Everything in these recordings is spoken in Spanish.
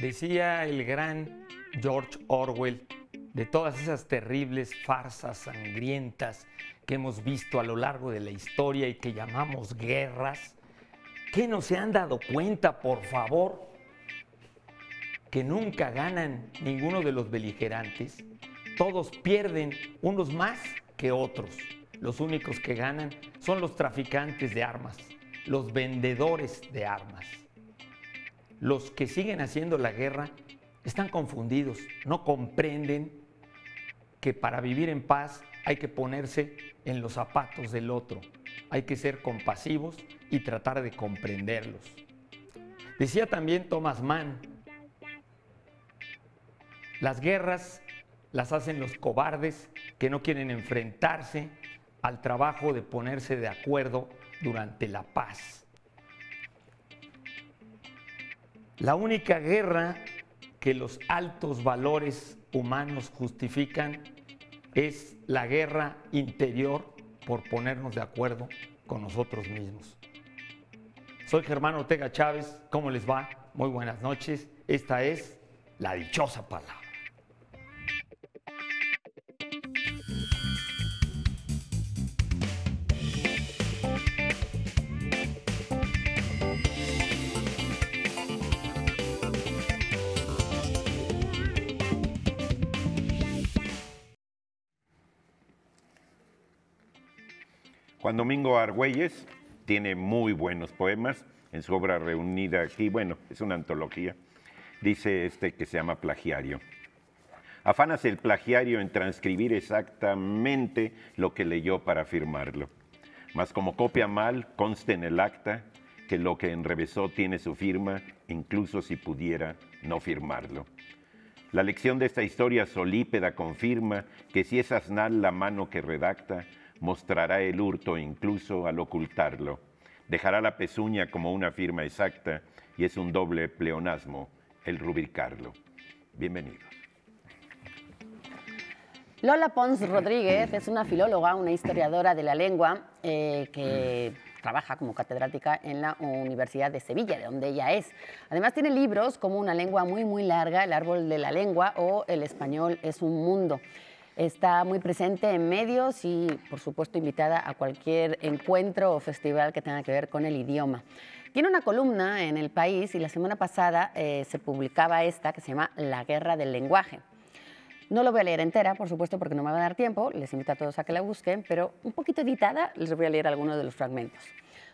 Decía el gran George Orwell de todas esas terribles farsas sangrientas que hemos visto a lo largo de la historia y que llamamos guerras, ¿qué no se han dado cuenta, por favor? Que nunca ganan ninguno de los beligerantes, todos pierden, unos más que otros. Los únicos que ganan son los traficantes de armas, los vendedores de armas. Los que siguen haciendo la guerra están confundidos, no comprenden que para vivir en paz hay que ponerse en los zapatos del otro, hay que ser compasivos y tratar de comprenderlos. Decía también Thomas Mann, las guerras las hacen los cobardes que no quieren enfrentarse al trabajo de ponerse de acuerdo durante la paz. La única guerra que los altos valores humanos justifican es la guerra interior por ponernos de acuerdo con nosotros mismos. Soy Germán Ortega Chávez, ¿cómo les va? Muy buenas noches. Esta es la dichosa palabra. Juan Domingo Argüelles tiene muy buenos poemas en su obra reunida aquí, bueno, es una antología, dice este que se llama Plagiario. Afanas el plagiario en transcribir exactamente lo que leyó para firmarlo. Mas como copia mal, conste en el acta que lo que enrevesó tiene su firma, incluso si pudiera no firmarlo. La lección de esta historia solípeda confirma que si es asnal la mano que redacta, mostrará el hurto incluso al ocultarlo. Dejará la pezuña como una firma exacta y es un doble pleonasmo el rubricarlo. Bienvenidos. Lola Pons Rodríguez es una filóloga, una historiadora de la lengua eh, que trabaja como catedrática en la Universidad de Sevilla, de donde ella es. Además tiene libros como Una lengua muy muy larga, El árbol de la lengua o El español es un mundo. Está muy presente en medios y, por supuesto, invitada a cualquier encuentro o festival que tenga que ver con el idioma. Tiene una columna en El País y la semana pasada eh, se publicaba esta que se llama La Guerra del Lenguaje. No lo voy a leer entera, por supuesto, porque no me va a dar tiempo. Les invito a todos a que la busquen, pero un poquito editada les voy a leer algunos de los fragmentos.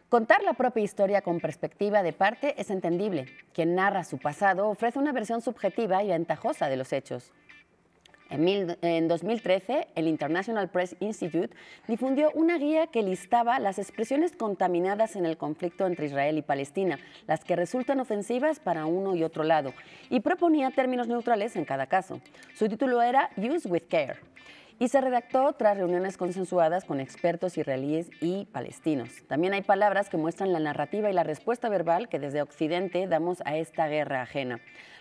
Contar la propia historia con perspectiva de parte es entendible. Quien narra su pasado ofrece una versión subjetiva y ventajosa de los hechos. En, 2013, el International Press Institute difundió una guía que listaba las expresiones contaminadas en el conflicto entre Israel y Palestina, las que resultan ofensivas para uno y otro lado, y proponía términos neutrales en cada caso. Su título era Use with Care y se redactó tras reuniones consensuadas con expertos israelíes y palestinos. También hay palabras que muestran la narrativa y la respuesta verbal que desde Occidente damos a esta guerra ajena.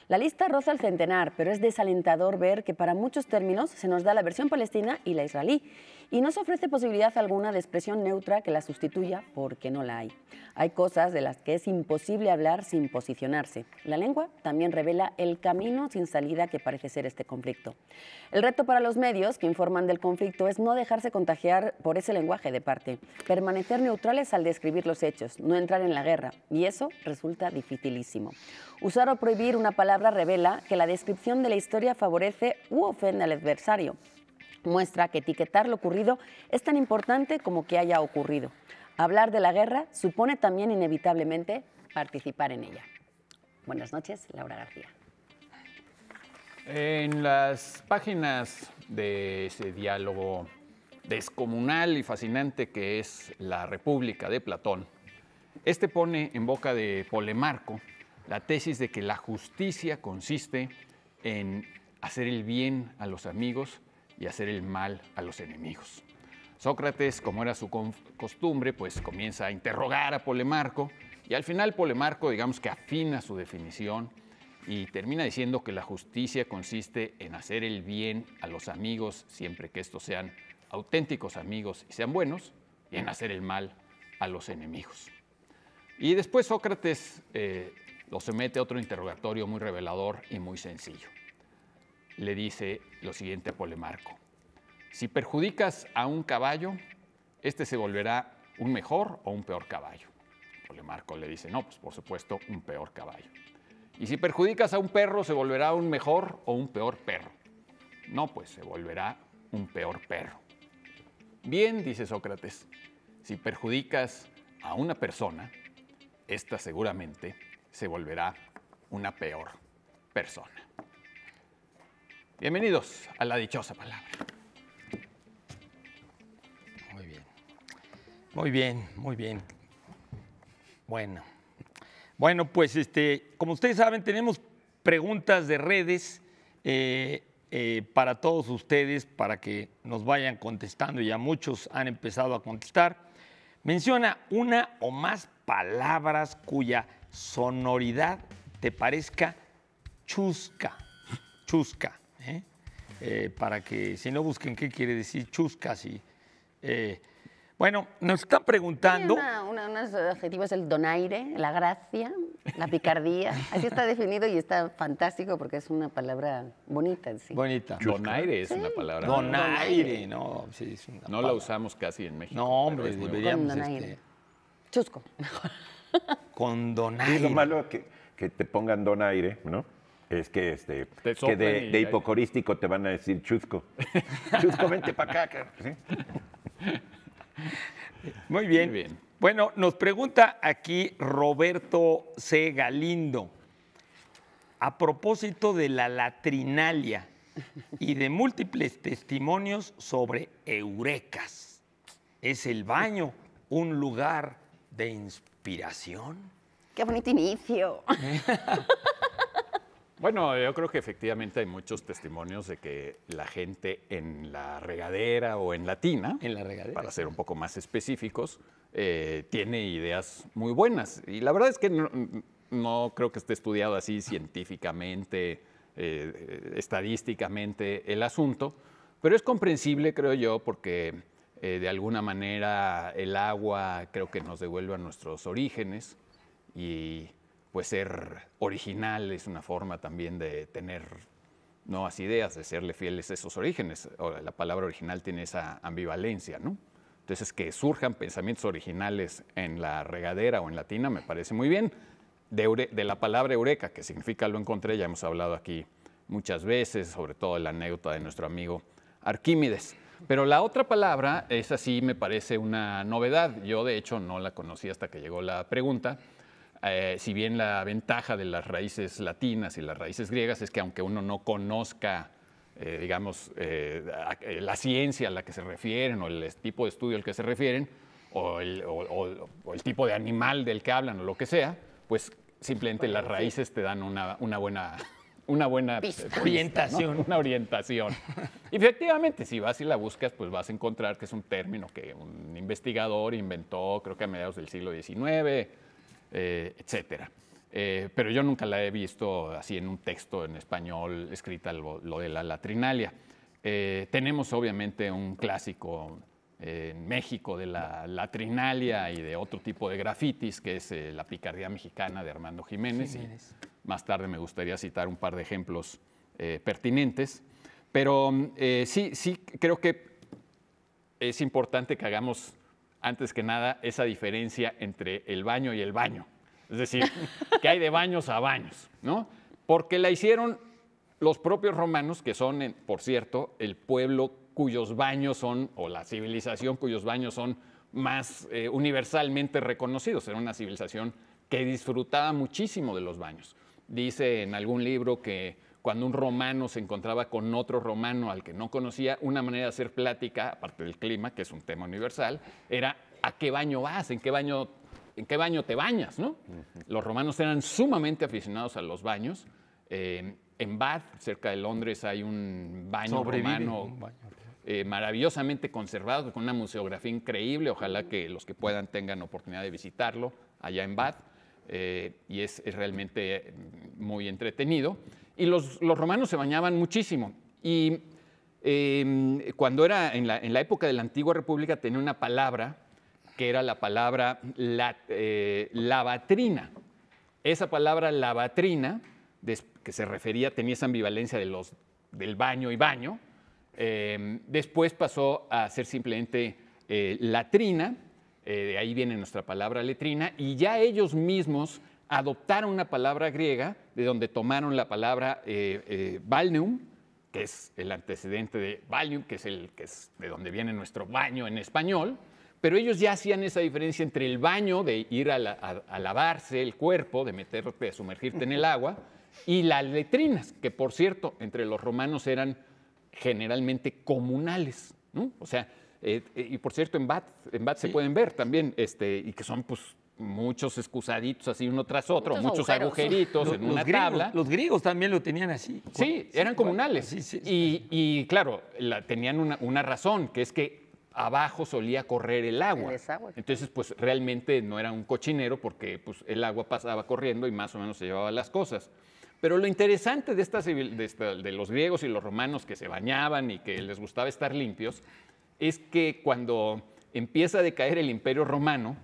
La lista roza el centenar, pero es desalentador ver que para muchos términos se nos da la versión palestina y la israelí, y no se ofrece posibilidad alguna de expresión neutra que la sustituya porque no la hay. Hay cosas de las que es imposible hablar sin posicionarse. La lengua también revela el camino sin salida que parece ser este conflicto. El reto para los medios que informan del conflicto es no dejarse contagiar por ese lenguaje de parte, permanecer neutrales al describir los hechos, no entrar en la guerra, y eso resulta dificilísimo. Usar o prohibir una palabra revela que la descripción de la historia favorece u ofende al adversario, muestra que etiquetar lo ocurrido es tan importante como que haya ocurrido. Hablar de la guerra supone también inevitablemente participar en ella. Buenas noches, Laura García. En las páginas de ese diálogo descomunal y fascinante que es la República de Platón, este pone en boca de Polemarco la tesis de que la justicia consiste en hacer el bien a los amigos y hacer el mal a los enemigos. Sócrates, como era su costumbre, pues comienza a interrogar a Polemarco y al final Polemarco, digamos que afina su definición y termina diciendo que la justicia consiste en hacer el bien a los amigos siempre que estos sean auténticos amigos y sean buenos, y en hacer el mal a los enemigos. Y después Sócrates eh, lo a otro interrogatorio muy revelador y muy sencillo. Le dice lo siguiente a Polemarco. Si perjudicas a un caballo, este se volverá un mejor o un peor caballo. Polemarco le dice, no, pues por supuesto, un peor caballo. Y si perjudicas a un perro, se volverá un mejor o un peor perro. No, pues se volverá un peor perro. Bien, dice Sócrates, si perjudicas a una persona, esta seguramente se volverá una peor persona. Bienvenidos a la dichosa palabra. Muy bien. Muy bien, muy bien. Bueno. Bueno, pues este, como ustedes saben, tenemos preguntas de redes eh, eh, para todos ustedes, para que nos vayan contestando. Ya muchos han empezado a contestar. Menciona una o más palabras cuya sonoridad te parezca chusca. Chusca. ¿Eh? Para que si no busquen qué quiere decir chusca. Si, eh, bueno, nos están preguntando. Una, una, unos adjetivos, el donaire, la gracia, la picardía. Así está definido y está fantástico porque es una palabra bonita. Sí. Bonita. Donaire es una palabra. Donaire, no. sí, es una No la usamos casi en México. No, hombre, deberíamos Con donaire. este, Chusco, mejor. con donaire. lo malo que, que te pongan donaire, ¿no? Es que, este, Te que de, y de ya- hipocorístico te van a decir chusco. chusco, vente para acá. ¿Sí? Muy bien. Muy bien. Bueno, nos pregunta aquí Roberto C. Galindo. A propósito de la latrinalia y de múltiples testimonios sobre eurecas, ¿es el baño un lugar de inspiración? Qué bonito inicio. Bueno, yo creo que efectivamente hay muchos testimonios de que la gente en la regadera o en la tina, En la regadera. para ser un poco más específicos, eh, tiene ideas muy buenas. Y la verdad es que no, no creo que esté estudiado así científicamente, eh, estadísticamente el asunto, pero es comprensible, creo yo, porque eh, de alguna manera el agua creo que nos devuelve a nuestros orígenes y pues ser original es una forma también de tener nuevas ideas, de serle fieles a esos orígenes. La palabra original tiene esa ambivalencia, ¿no? Entonces, que surjan pensamientos originales en la regadera o en la tina me parece muy bien. De, de la palabra eureka, que significa lo encontré, ya hemos hablado aquí muchas veces, sobre todo la anécdota de nuestro amigo Arquímedes. Pero la otra palabra, esa sí me parece una novedad. Yo, de hecho, no la conocí hasta que llegó la pregunta. Eh, si bien la ventaja de las raíces latinas y las raíces griegas es que aunque uno no conozca, eh, digamos, eh, la ciencia a la que se refieren o el tipo de estudio al que se refieren, o el, o- o- o el tipo de animal del que hablan o lo que sea, pues simplemente las raíces te dan una, una buena... Una buena Pista. ¿no? Orientación. Una orientación. Y efectivamente, si vas y la buscas, pues vas a encontrar que es un término que un investigador inventó, creo que a mediados del siglo XIX, eh, etcétera. Eh, pero yo nunca la he visto así en un texto en español escrita lo, lo de la latrinalia. Eh, tenemos obviamente un clásico en México de la latrinalia y de otro tipo de grafitis, que es eh, la picardía mexicana de Armando Jiménez. y Jiménez. más tarde me gustaría citar un par de ejemplos eh, pertinentes. Pero sí, sí creo que es importante que hagamos, antes que nada, esa diferencia entre el baño y el baño. Es decir, que hay de baños a baños, ¿no? Porque la hicieron los propios romanos, que son, por cierto, el pueblo cuyos baños son, o la civilización cuyos baños son más eh, universalmente reconocidos. Era una civilización que disfrutaba muchísimo de los baños. Dice en algún libro que cuando un romano se encontraba con otro romano al que no conocía, una manera de hacer plática, aparte del clima, que es un tema universal, era ¿a qué baño vas? ¿En qué baño, en qué baño te bañas? ¿no? Los romanos eran sumamente aficionados a los baños. Eh, en Bath, cerca de Londres, hay un baño Sobrevive romano un baño. eh, maravillosamente conservado, con una museografía increíble. Ojalá que los que puedan tengan oportunidad de visitarlo allá en Bath. eh, y es, es realmente muy entretenido. Y los, los romanos se bañaban muchísimo. Y eh, cuando era en la, en la época de la antigua república tenía una palabra que era la palabra la- eh, lavatrina. Esa palabra lavatrina, que se refería, tenía esa ambivalencia de los, del baño y baño, eh, después pasó a ser simplemente eh, latrina, eh, de ahí viene nuestra palabra letrina, y ya ellos mismos adoptaron una palabra griega, de donde tomaron la palabra eh, eh, balneum, que es el antecedente de Valium, que es, el, que es de donde viene nuestro baño en español, pero ellos ya hacían esa diferencia entre el baño, de ir a, la- a- a lavarse el cuerpo, de meterte, de sumergirte en el agua, y las letrinas, que por cierto, entre los romanos eran generalmente comunales, ¿no? O sea, eh, eh, y por cierto, en Bat, en Bat se pueden ver también, este, y que son pues muchos excusaditos así uno tras otro, Muchos agujeritos Los, en los una griegos, tabla. los griegos también lo tenían así. Sí, eran comunales. Sí, sí, sí. Y, y, claro, la- tenían una, una razón, que es que abajo solía correr el agua. El. Entonces, pues realmente no era un cochinero porque pues, el agua pasaba corriendo y más o menos se llevaba las cosas. Pero lo interesante de, esta civil- de, esta- de los griegos y los romanos que se bañaban y que les gustaba estar limpios, es que cuando empieza a decaer el imperio romano,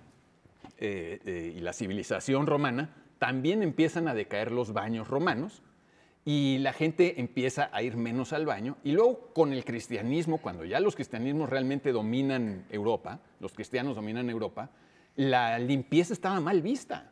eh, eh, y la civilización romana, también empiezan a decaer los baños romanos y la gente empieza a ir menos al baño. Y luego con el cristianismo, cuando ya los cristianismos realmente dominan Europa, los cristianos dominan Europa, la limpieza estaba mal vista.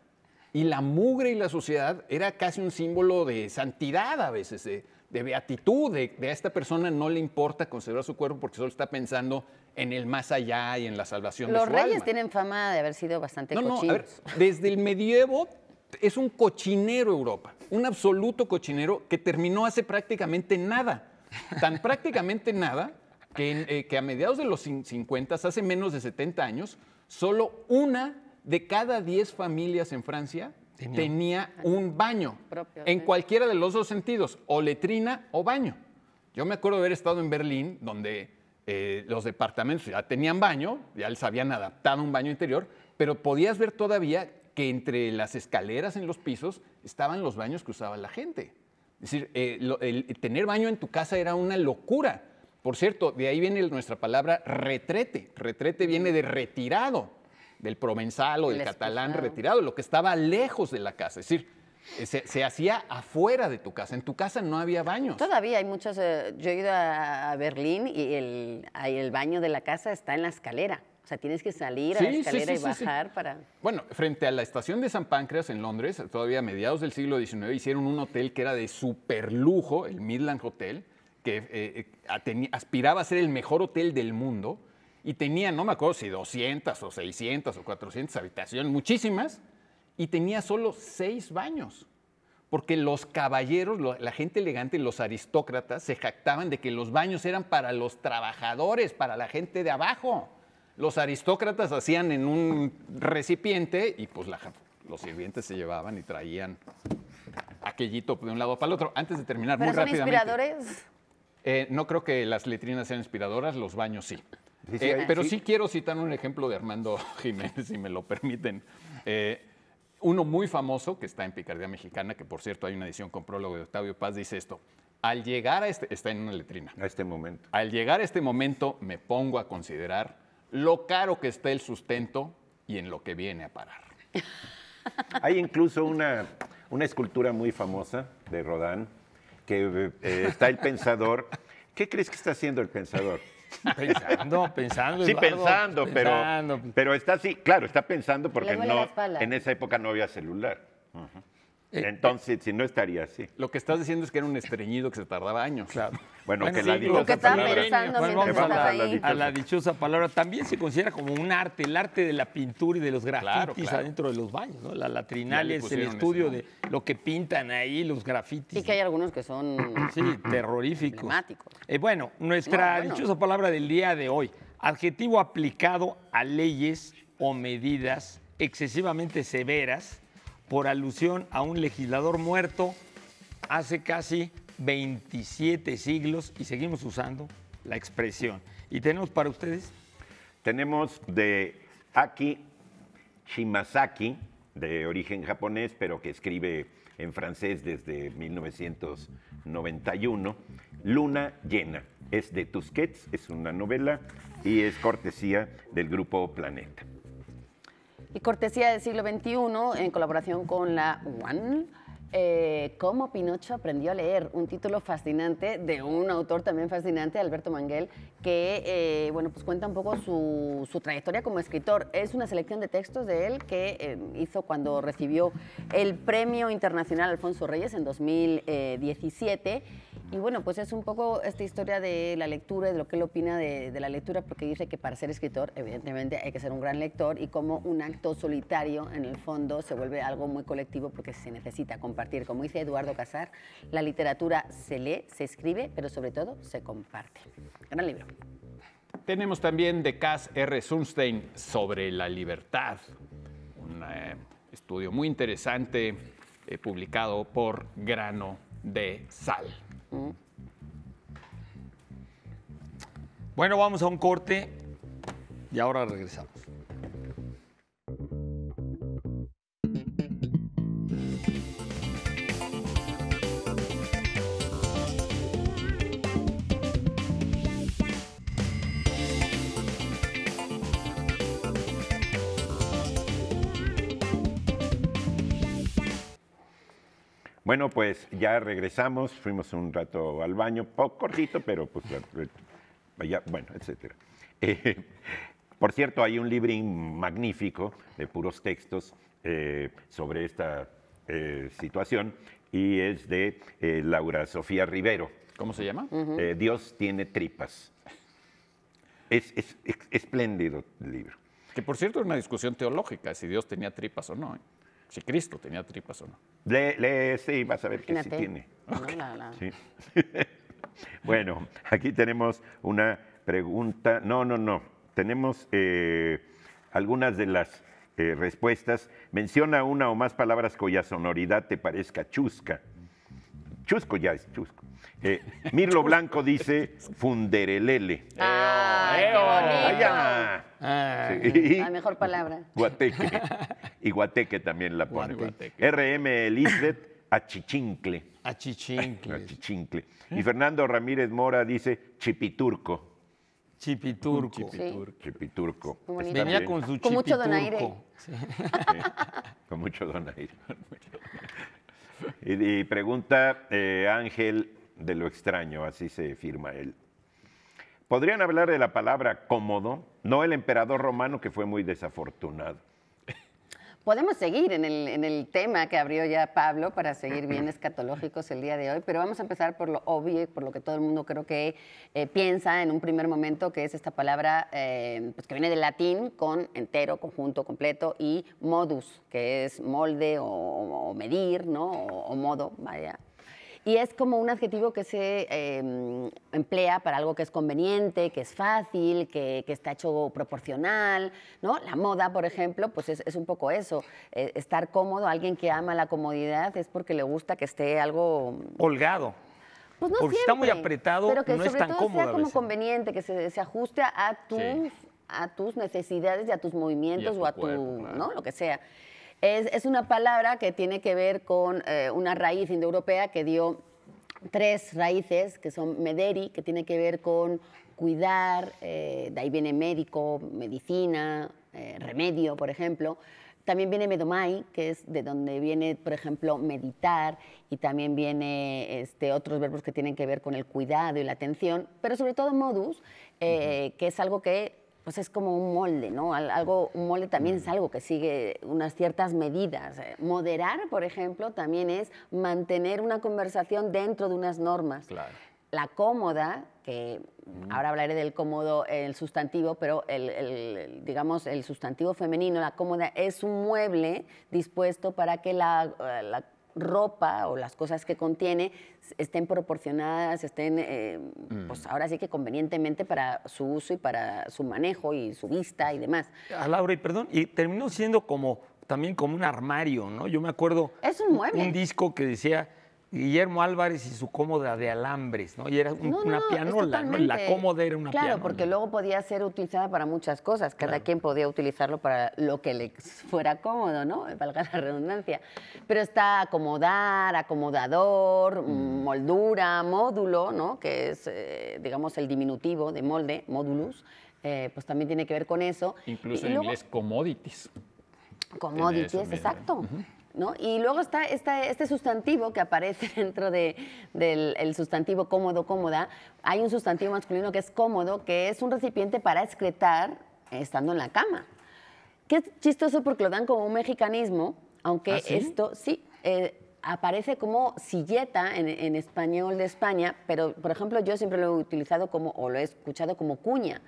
Y la mugre y la suciedad era casi un símbolo de santidad a veces, de, beatitud, de, de a esta persona no le importa conservar su cuerpo porque solo está pensando en el más allá y en la salvación Los de su reyes alma. tienen fama de haber sido bastante No, no, a cochinos. ver, desde el medievo es un cochinero Europa, un absoluto cochinero que terminó hace prácticamente nada. Tan prácticamente nada que, eh, que a mediados de los cin- 50, hace menos de 70 años, solo una de cada 10 familias en Francia Tenía. tenía, un baño, Propio, en sí. cualquiera de los dos sentidos, o letrina o baño. Yo me acuerdo de haber estado en Berlín, donde eh, los departamentos ya tenían baño, ya les habían adaptado un baño interior, pero podías ver todavía que entre las escaleras en los pisos estaban los baños que usaba la gente. Es decir, eh, lo- el, el tener baño en tu casa era una locura. Por cierto, de ahí viene nuestra palabra retrete. Retrete viene de retirado, del provenzal o El del catalán retirado, lo que estaba lejos de la casa. Es decir, se, se hacía afuera de tu casa. En tu casa no había baños. Todavía hay muchos. eh, yo he ido a, a Berlín y el, el baño de la casa está en la escalera. O sea, tienes que salir a la Sí, escalera sí, y sí, bajar para. Bueno, frente a la estación de San Páncreas en Londres, todavía a mediados del siglo XIX, hicieron un hotel que era de super lujo, el Midland Hotel, que eh, eh, aspiraba a ser el mejor hotel del mundo y tenía, no me acuerdo si 200 o 600 o 400 habitaciones, muchísimas, y tenía solo seis baños. Porque los caballeros, la gente elegante, los aristócratas, se jactaban de que los baños eran para los trabajadores, para la gente de abajo. Los aristócratas hacían en un recipiente y pues la- los sirvientes se llevaban y traían aquellito de un lado para el otro. Antes de terminar, Pero muy son rápidamente. inspiradores. Eh, no creo que las letrinas sean inspiradoras, los baños sí. Sí, sí, Eh, pero sí. sí quiero citar un ejemplo de Armando Jiménez, si me lo permiten. Eh, uno muy famoso que está en Picardía Mexicana, que por cierto hay una edición con prólogo de Octavio Paz, dice esto. Al llegar a este, está en una letrina. a este momento. Al llegar a este momento me pongo a considerar lo caro que está el sustento y en lo que viene a parar. Hay incluso una, una escultura muy famosa de Rodin, que eh, está el pensador. ¿Qué crees que está haciendo el pensador? Pensando, pensando. Sí, Eduardo, pensando, pero, pensando. pero está así, claro, está pensando porque no, en esa época no había celular. Entonces, si no estaría así. Lo que estás diciendo es que era un estreñido que se tardaba años. Claro. Bueno, que sí, la dichosa Lo que estaba palabra. pensando Bueno, vamos a la- ahí. A la dichosa palabra. También se considera como un arte, el arte de la pintura y de los grafitis Claro, claro. adentro de los baños. ¿no? La latrinal es el estudio de lo que pintan ahí, los grafitis. Y que hay algunos que son. Sí, terroríficos. Eh, bueno, nuestra No, bueno. dichosa palabra del día de hoy. Adjetivo aplicado a leyes o medidas excesivamente severas por alusión a un legislador muerto hace casi 27 siglos y seguimos usando la expresión. Y tenemos para ustedes Tenemos de Aki Shimasaki, de origen japonés, pero que escribe en francés desde 1991, Luna Llena. Es de Tusquets, es una novela y es cortesía del grupo Planeta. Y cortesía del siglo XXI, en colaboración con la One, eh, Cómo Pinocho aprendió a leer, un título fascinante de un autor también fascinante, Alberto Manguel, que eh, bueno, pues cuenta un poco su, trayectoria como escritor. Es una selección de textos de él que eh, hizo cuando recibió el Premio Internacional Alfonso Reyes en 2017 y bueno, pues es un poco esta historia de la lectura de lo que él opina de, de, la lectura, porque dice que para ser escritor, evidentemente, hay que ser un gran lector y como un acto solitario, en el fondo, se vuelve algo muy colectivo porque se necesita compartir. Como dice Eduardo Casar, la literatura se lee, se escribe, pero sobre todo se comparte. Gran libro. Tenemos también de Cass R. Sunstein sobre la libertad, un eh, estudio muy interesante eh, publicado por Grano de Sal. Bueno, vamos a un corte y ahora regresamos. Bueno, pues ya regresamos, fuimos un rato al baño, poco cortito, pero pues ya, bueno, etcétera. Eh, por cierto, hay un librín magnífico de puros textos eh, sobre esta eh, situación y es de eh, Laura Sofía Rivero. ¿Cómo se llama? Eh, Dios tiene tripas. Es, es- es- espléndido el libro. Que por cierto es una discusión teológica, si Dios tenía tripas o no, ¿eh? Si Cristo tenía tripas o no. Lee, lee ese y vas a ver que sí Imagínate, tiene. ¿no? La- la- Sí. bueno, aquí tenemos una pregunta. No, no, no. Tenemos eh, algunas de las eh, respuestas. Menciona una o más palabras cuya sonoridad te parezca chusca. Chusco ya es chusco. Eh, Mirlo Blanco dice funderelele. ¡Ay, qué bonito! Ah, Sí. La mejor palabra. Guateque. Y Guateque también la pone. Guateque. RM Elizabeth Achichincle. Achichincle, Achichincle. Y Fernando Ramírez Mora dice Chipiturco. Chipiturco. Sí. Chipiturco. Está Venía con su Con mucho chipiturco. donaire. Sí. Con mucho donaire. Y, y pregunta eh, Ángel de lo extraño, así se firma él. ¿Podrían hablar de la palabra cómodo? No el emperador romano que fue muy desafortunado. Podemos seguir en el, en el tema que abrió ya Pablo para seguir bien escatológicos el día de hoy, pero vamos a empezar por lo obvio por lo que todo el mundo creo que eh, piensa en un primer momento, que es esta palabra eh, pues que viene del latín con entero, conjunto, completo, y modus, que es molde o, o medir, ¿no? O, o modo, vaya. Y es como un adjetivo que se eh, emplea para algo que es conveniente, que es fácil, que, que está hecho proporcional, ¿no? La moda, por ejemplo, pues es, es un poco eso. eh, estar cómodo, alguien que ama la comodidad es porque le gusta que esté algo Holgado. pues no Porque si está muy siempre, apretado, pero que no es tan todo cómodo sea como conveniente, que se, se ajuste a tus, Sí. a tus necesidades y a tus movimientos tu o a tu, claro. ¿no? Lo que sea. Es, es una palabra que tiene que ver con eh, una raíz indoeuropea que dio tres raíces, que son mederi, que tiene que ver con cuidar, eh, de ahí viene médico, medicina, eh, remedio, por ejemplo. También viene medomai, que es de donde viene, por ejemplo, meditar, y también viene este, otros verbos que tienen que ver con el cuidado y la atención, pero sobre todo modus, eh, que es algo que pues es como un molde, ¿no? Al- Algo, un molde también es algo que sigue unas ciertas medidas. Eh, Moderar, por ejemplo, también es mantener una conversación dentro de unas normas. Claro. La cómoda, que ahora hablaré del cómodo, el sustantivo, pero el, el- el, digamos el sustantivo femenino, la cómoda, es un mueble dispuesto para que la, eh, la ropa o las cosas que contiene estén proporcionadas, estén, eh, pues ahora sí que convenientemente para su uso y para su manejo y su vista y demás. A Laura, y perdón, y terminó siendo como también como un armario, ¿no? Yo me acuerdo Es un mueble. un disco que decía Guillermo Álvarez y su cómoda de alambres, ¿no? Y era un- No, una no, pianola, ¿no? La cómoda era una Claro, pianola. porque luego podía ser utilizada para muchas cosas. Cada quien podía utilizarlo para lo que le fuera cómodo, ¿no? Valga la redundancia. Pero está acomodar, acomodador, Mm. moldura, módulo, ¿no? Que es, eh, digamos, el diminutivo de molde, módulus. eh, pues también tiene que ver con eso. Incluso Y en luego- inglés, commodities. Commodities, exacto. ¿No? Y luego está este sustantivo que aparece dentro de- del el sustantivo cómodo, cómoda. Hay un sustantivo masculino que es cómodo, que es un recipiente para excretar estando en la cama. Que es chistoso porque lo dan como un mexicanismo, aunque ¿Ah, sí? esto sí eh, aparece como silleta en, en español de España, pero por ejemplo yo siempre lo he utilizado como, o lo he escuchado como cuña.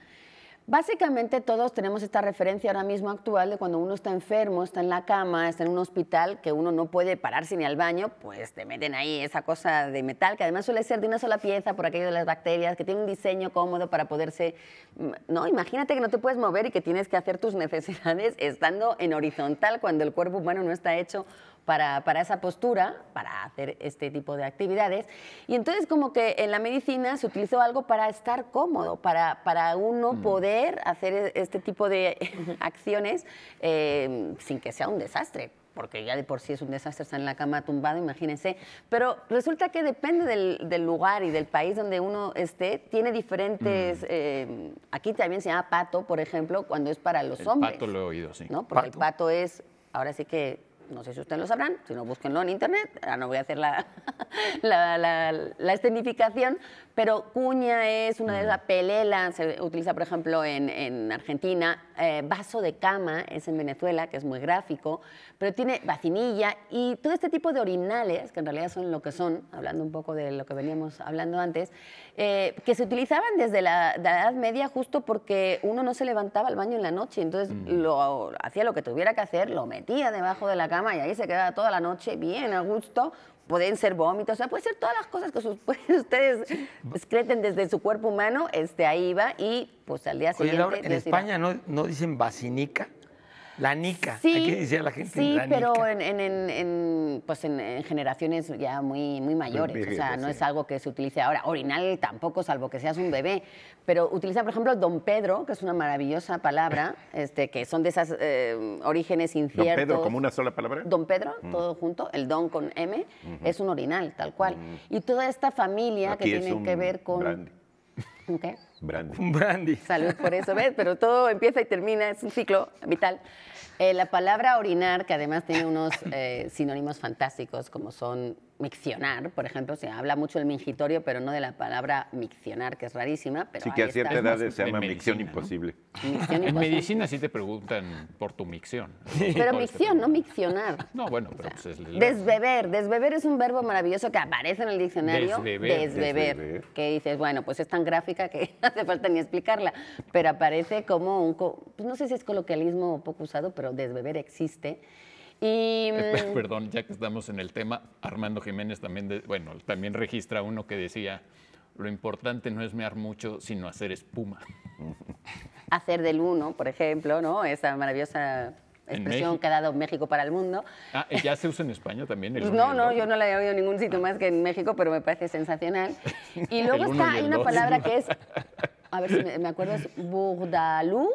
Básicamente todos tenemos esta referencia ahora mismo actual de cuando uno está enfermo, está en la cama, está en un hospital, que uno no puede pararse ni al baño, pues te meten ahí esa cosa de metal, que además suele ser de una sola pieza por aquello de las bacterias, que tiene un diseño cómodo para poderse... mm, No, imagínate que no te puedes mover y que tienes que hacer tus necesidades estando en horizontal cuando el cuerpo humano no está hecho para, para esa postura, para hacer este tipo de actividades. Y entonces como que en la medicina se utilizó algo para estar cómodo, para, para uno poder hacer este tipo de acciones eh, sin que sea un desastre porque ya de por sí es un desastre estar en la cama tumbado, imagínense. Pero resulta que depende del, del lugar y del país donde uno esté, tiene diferentes... eh, aquí también se llama pato, por ejemplo, cuando es para los El hombres. pato lo he oído, sí. ¿no? Porque Pato. el pato es, ahora sí que, no sé si ustedes lo sabrán, si no, búsquenlo en internet, ahora no voy a hacer la, la, la- la escenificación, pero cuña es una de Mm. esas, pelela se utiliza, por ejemplo, en, en Argentina, eh, vaso de cama es en Venezuela, que es muy gráfico, pero tiene vacinilla y todo este tipo de orinales, que en realidad son lo que son, hablando un poco de lo que veníamos hablando antes, eh, que se utilizaban desde la, de la Edad Media justo porque uno no se levantaba al baño en la noche, entonces lo, hacía lo que tuviera que hacer, lo metía debajo de la cama y ahí se quedaba toda la noche bien a gusto. Pueden ser vómitos, o sea, puede ser todas las cosas que sus- ustedes excreten desde su cuerpo humano, este, ahí va y pues al día Oye, siguiente... Laura, en España no, no dicen vacinica, la nica. Sí, Aquí decía la gente sí, la pero nica. en, en- en- en, pues en, en generaciones ya muy, muy mayores. o sea, no sí. es algo que se utilice ahora. Orinal tampoco, salvo que seas un bebé. Pero utiliza, por ejemplo, Don Pedro, que es una maravillosa palabra, este, que son de esos orígenes Don inciertos. Pedro, como una sola palabra. Don Pedro, todo junto, el don con M, es un orinal, tal cual. Y toda esta familia Aquí que es tiene un que ver con... brandy. ¿Un qué? Brandy. Un brandy. Salud por eso, ¿ves? Pero todo empieza y termina, es un ciclo vital. Eh, la palabra orinar, que además tiene unos eh, sinónimos fantásticos, como son miccionar, por ejemplo, se habla mucho del mingitorio, pero no de la palabra miccionar, que es rarísima. Pero Sí que a cierta está. edad se llama micción imposible. Micción En imposible. medicina sí te preguntan por tu micción. Pero micción, no miccionar. No, bueno, pero pues es Desbeber. Desbeber es un verbo maravilloso que aparece en el diccionario. Desbeber. Desbeber. Desbeber. Que dices, bueno, pues es tan gráfica que no hace falta ni explicarla. Pero aparece como un. co- pues no sé si es coloquialismo o poco usado, pero desbeber existe. Y. Mm, Perdón, ya que estamos en el tema, Armando Jiménez también, de- bueno, también registra uno que decía, lo importante no es mear mucho, sino hacer espuma. hacer del uno, por ejemplo, ¿no? Esa maravillosa expresión que ha dado México para el mundo. Ah, ¿y ¿ya se usa en España también? el no, el no, yo no la he oído en ningún sitio más que en México, pero me parece sensacional. Y luego está, y hay una dos. palabra que es, a ver si me, me acuerdo, es bourdalou,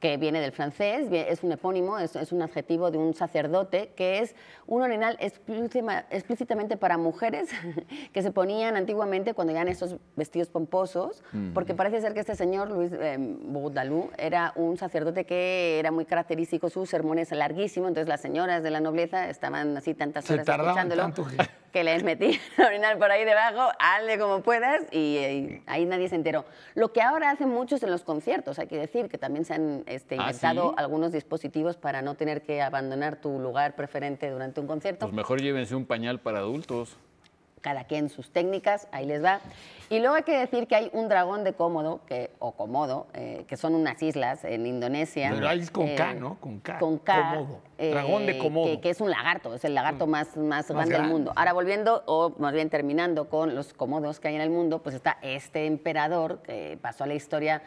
que viene del francés, es un epónimo, es, es un adjetivo de un sacerdote, que es un orinal explícitamente para mujeres que se ponían antiguamente cuando en estos vestidos pomposos, porque parece ser que este señor, Luis eh, era un sacerdote que era muy característico, sus sermones larguísimos, entonces las señoras de la nobleza estaban así tantas horas escuchándolo. tanto que- que les metí a orinar por ahí debajo, hazle como puedas y, eh, ahí nadie se enteró. Lo que ahora hacen muchos en los conciertos, hay que decir que también se han este, ¿Ah, inventado sí? algunos dispositivos para no tener que abandonar tu lugar preferente durante un concierto. Pues mejor llévense un pañal para adultos. Cada quien sus técnicas, ahí les va. Y luego hay que decir que hay un dragón de Cómodo, que, o Komodo, eh, que son unas islas en Indonesia. Pero ahí es con K, eh, ¿no? Con K. Con K. Cómodo. Dragón de Komodo. Que, que es un lagarto, es el lagarto más, más, grande del mundo. Ahora volviendo, o más bien terminando con los comodos que hay en el mundo, pues está este emperador que pasó a la historia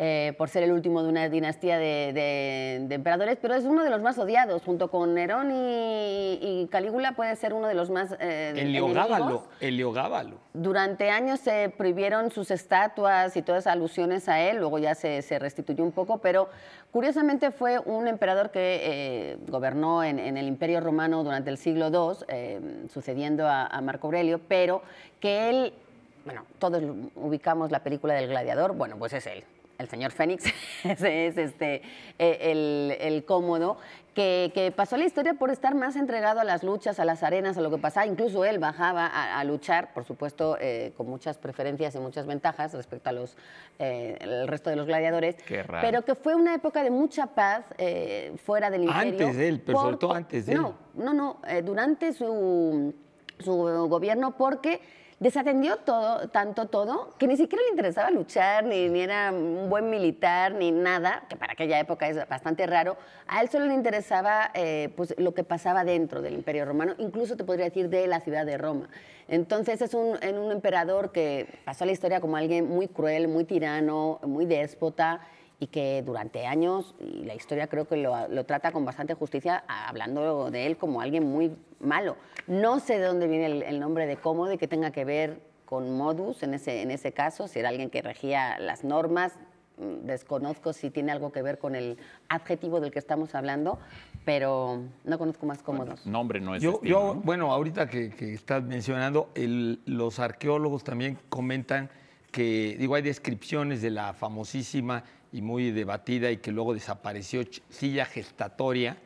eh, por ser el último de una dinastía de, de- de emperadores, pero es uno de los más odiados, junto con Nerón y, y Calígula puede ser uno de los más eh, Heliogábalo. Heliogábalo. Durante años se prohibieron sus estatuas y todas alusiones a él, luego ya se, se restituyó un poco, pero curiosamente fue un emperador que eh, gobernó en, en el Imperio Romano durante el siglo II, eh, sucediendo a, a Marco Aurelio, pero que él, bueno, todos ubicamos la película del gladiador, bueno, pues es él. El señor Fénix, ese es este, eh, el, el cómodo, que, que pasó la historia por estar más entregado a las luchas, a las arenas, a lo que pasaba. Incluso él bajaba a, a luchar, por supuesto, eh, con muchas preferencias y muchas ventajas respecto a los, eh, el resto de los gladiadores. Qué raro. Pero que fue una época de mucha paz eh, fuera del imperio. Antes de él, pero sobre todo antes de él. No, no, no, durante su, su gobierno porque desatendió todo, tanto todo, que ni siquiera le interesaba luchar, ni, era un buen militar, ni nada, que para aquella época es bastante raro. A él solo le interesaba eh, pues, lo que pasaba dentro del Imperio Romano, incluso te podría decir de la ciudad de Roma. Entonces es un, en un emperador que pasó a la historia como alguien muy cruel, muy tirano, muy déspota, y que durante años, y la historia creo que lo, lo, trata con bastante justicia, hablando de él como alguien muy malo. No sé de dónde viene el, el nombre de cómodo y que tenga que ver con modus en ese, en ese caso, si era alguien que regía las normas, mm, desconozco si tiene algo que ver con el adjetivo del que estamos hablando, pero no conozco más cómodos. Nombre no es Yo, destino, yo ¿no? bueno, ahorita que, que estás mencionando, el- los arqueólogos también comentan que, digo, hay descripciones de la famosísima y muy debatida y que luego desapareció silla gestatoria,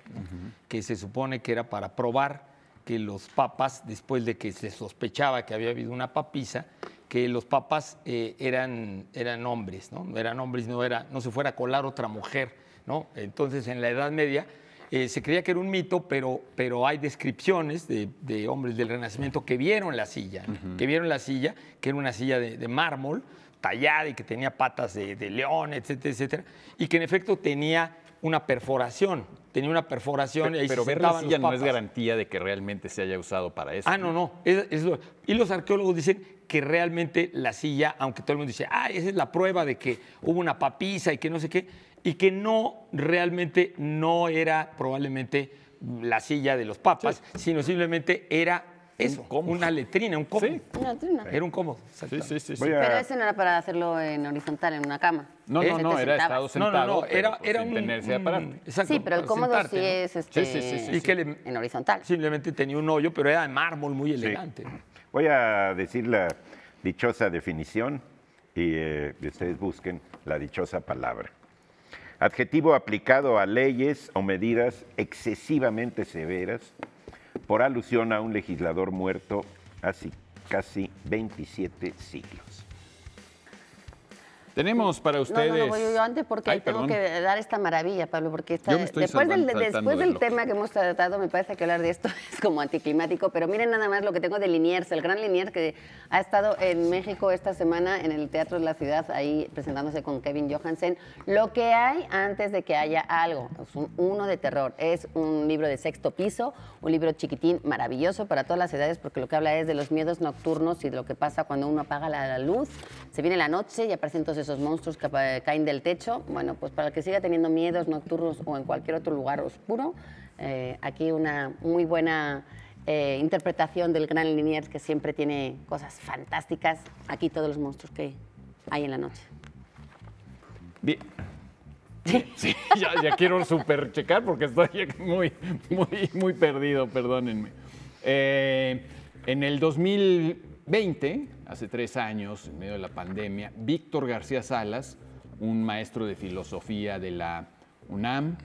que se supone que era para probar que los papas, después de que se sospechaba que había habido una papisa, que los papas eh, eran, eran hombres, ¿no? Eran hombres, no, era, no se fuera a colar otra mujer, ¿no? Entonces, en la Edad Media eh, se creía que era un mito, pero, pero hay descripciones de, de hombres del Renacimiento que vieron la silla, ¿no? que vieron la silla, que era una silla de, de mármol, tallada y que tenía patas de, de león, etcétera, etcétera, y que en efecto tenía una perforación, tenía una perforación y ahí Pero se ver la silla no es garantía de que realmente se haya usado para eso. Ah, no, no. es- es lo- y los arqueólogos dicen que realmente la silla, aunque todo el mundo dice, ah, esa es la prueba de que hubo una papisa y que no sé qué, y que no, realmente no era probablemente la silla de los papas, sino simplemente era eso, una letrina, un cómodo. Sí. Una. Era un cómodo. Sí, sí, sí. Pero ese no era para hacerlo en horizontal, en una cama. No, no, no, era estado sentado. no, no, era, era un... un- exacto, Sí, pero el cómodo sentarte, sí ¿no? es este, Sí, sí, sí, sí, Y que le- en horizontal. simplemente tenía un hoyo, pero era de mármol muy Sí. elegante. Voy a decir la dichosa definición y eh, ustedes busquen la dichosa palabra. Adjetivo aplicado a leyes o medidas excesivamente severas por alusión a un legislador muerto hace casi 27 siglos. Tenemos para No, ustedes. no, no, voy yo antes porque Ay, tengo que dar esta maravilla, Pablo, porque después, del, después del tema que hemos tratado, me parece que hablar de esto es como anticlimático, pero miren nada más lo que tengo de Liniers, el gran Liniers que ha estado en México esta semana en el Teatro de la Ciudad, ahí presentándose con Kevin Johansen. Lo que hay antes de que haya algo, es un uno de terror, es un libro de sexto piso, un libro chiquitín, maravilloso para todas las edades, porque lo que habla es de los miedos nocturnos y de lo que pasa cuando uno apaga la, la luz, se viene la noche y aparecen todos esos monstruos que caen del techo. Bueno, pues para el que siga teniendo miedos nocturnos o en cualquier otro lugar oscuro, eh, aquí una muy buena eh, interpretación del gran Liniers que siempre tiene cosas fantásticas. Aquí todos los monstruos que hay en la noche. Bien. Sí, ya, ya quiero super checar porque estoy muy, muy, muy perdido, perdónenme. Eh, en el 2020, hace tres años, en medio de la pandemia, Víctor García Salas, un maestro de filosofía de la UNAM,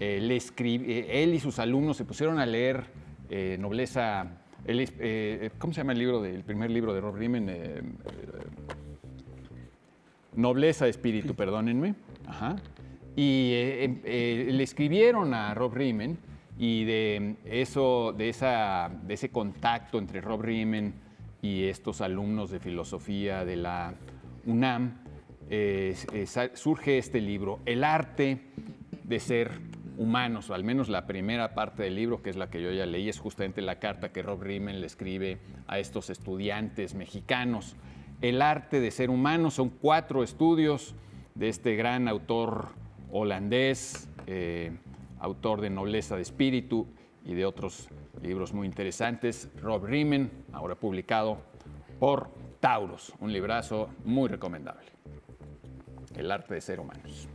eh, le escri- eh, él y sus alumnos se pusieron a leer eh, Nobleza, eh, ¿cómo se llama el libro, de- el primer libro de Rob Riemann? Eh, Nobleza de espíritu, perdónenme. Ajá. Y em- le escribieron a Rob Riemann y de eso, de, esa, de ese contacto entre Rob Riemann y estos alumnos de filosofía de la UNAM, eh, eh, surge este libro, El arte de ser humanos, o al menos la primera parte del libro, que es la que yo ya leí, es justamente la carta que Rob Riemann le escribe a estos estudiantes mexicanos. El arte de ser humano son cuatro estudios de este gran autor holandés, eh, autor de Nobleza de Espíritu y de otros libros muy interesantes, Rob Riemann, ahora publicado por Taurus, un librazo muy recomendable. El arte de ser humanos.